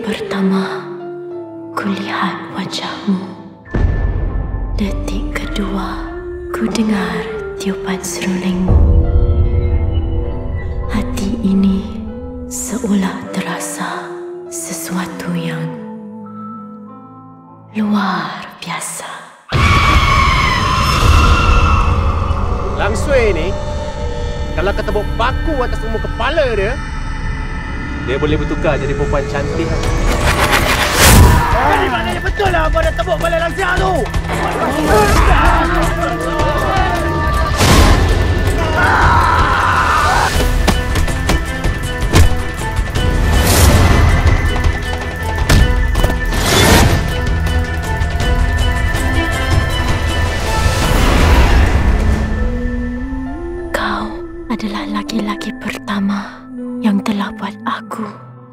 pertama kulihat wajahmu. Detik kedua ku dengar tiupan serulingmu. Hati ini seolah terasa sesuatu yang luar biasa. Langsui ni Kalau buat paku atas semua kepala dia Dia boleh bertukar jadi perempuan cantik Jadi maknanya betul lah apa dah tebuk balai langsiang tu. Kau adalah laki-laki pertama telah buat aku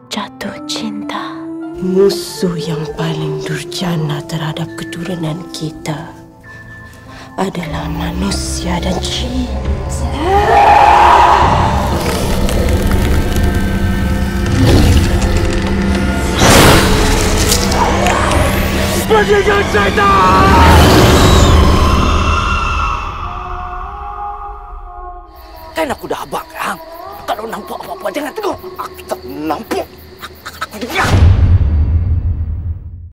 jatuh cinta. Musuh yang paling durjana terhadap keturunan kita adalah manusia dan jin. Pergi syaitan! Kan aku dah abang kan? Kalau nampak apa-apa jangan tegur. Aku tak nampak. Aku dengar.